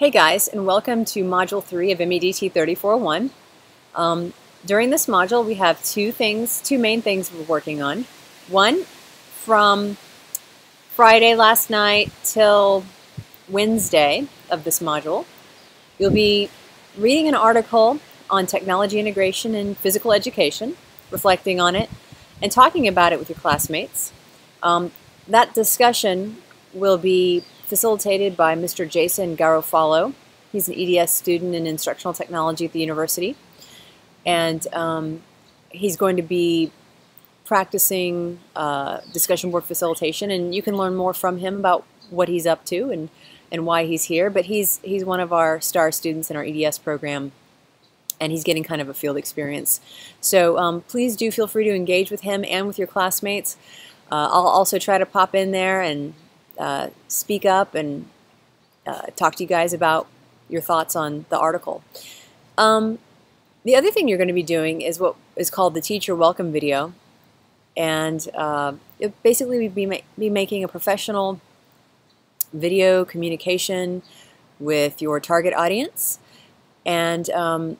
Hey guys, and welcome to Module 3 of MEDT 341. Um, during this module, we have two things, two main things we're working on. One, from Friday last night till Wednesday of this module, you'll be reading an article on technology integration in physical education, reflecting on it, and talking about it with your classmates. Um, that discussion will be facilitated by Mr. Jason Garofalo. He's an EDS student in instructional technology at the university. And um, he's going to be practicing uh, discussion board facilitation, and you can learn more from him about what he's up to and, and why he's here. But he's, he's one of our star students in our EDS program, and he's getting kind of a field experience. So um, please do feel free to engage with him and with your classmates. Uh, I'll also try to pop in there and uh, speak up and uh, talk to you guys about your thoughts on the article. Um, the other thing you're going to be doing is what is called the teacher welcome video. And uh, basically be, ma be making a professional video communication with your target audience. And um,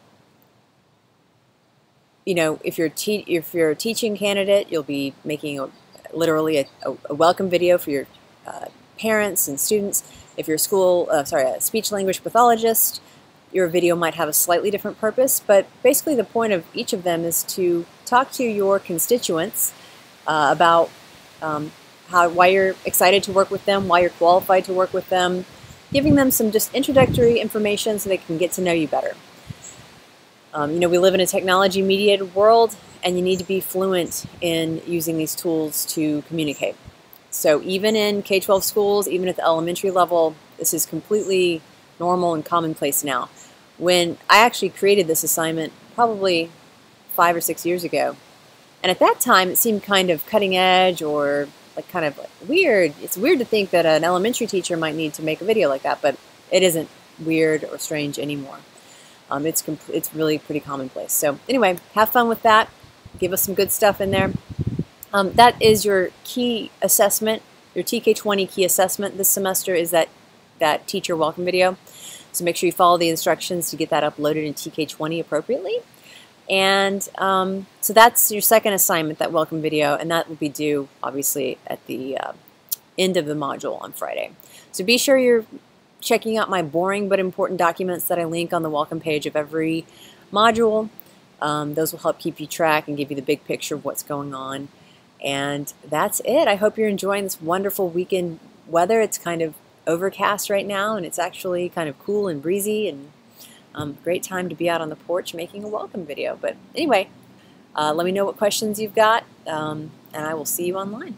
you know, if you're if you're a teaching candidate, you'll be making a, literally a, a, welcome video for your uh, parents and students. If you're a school, uh, sorry, a speech language pathologist, your video might have a slightly different purpose, but basically the point of each of them is to talk to your constituents uh, about um, how, why you're excited to work with them, why you're qualified to work with them, giving them some just introductory information so they can get to know you better. Um, you know, we live in a technology mediated world and you need to be fluent in using these tools to communicate. So even in K-12 schools, even at the elementary level, this is completely normal and commonplace now. When I actually created this assignment probably five or six years ago, and at that time it seemed kind of cutting edge or like kind of weird. It's weird to think that an elementary teacher might need to make a video like that, but it isn't weird or strange anymore. Um, it's it's really pretty commonplace. So anyway, have fun with that. Give us some good stuff in there. Um, that is your key assessment, your TK20 key assessment this semester is that, that teacher welcome video. So make sure you follow the instructions to get that uploaded in TK20 appropriately. And um, so that's your second assignment, that welcome video, and that will be due, obviously, at the uh, end of the module on Friday. So be sure you're checking out my boring but important documents that I link on the welcome page of every module. Um, those will help keep you track and give you the big picture of what's going on. And that's it. I hope you're enjoying this wonderful weekend weather. It's kind of overcast right now, and it's actually kind of cool and breezy, and um, great time to be out on the porch making a welcome video. But anyway, uh, let me know what questions you've got, um, and I will see you online.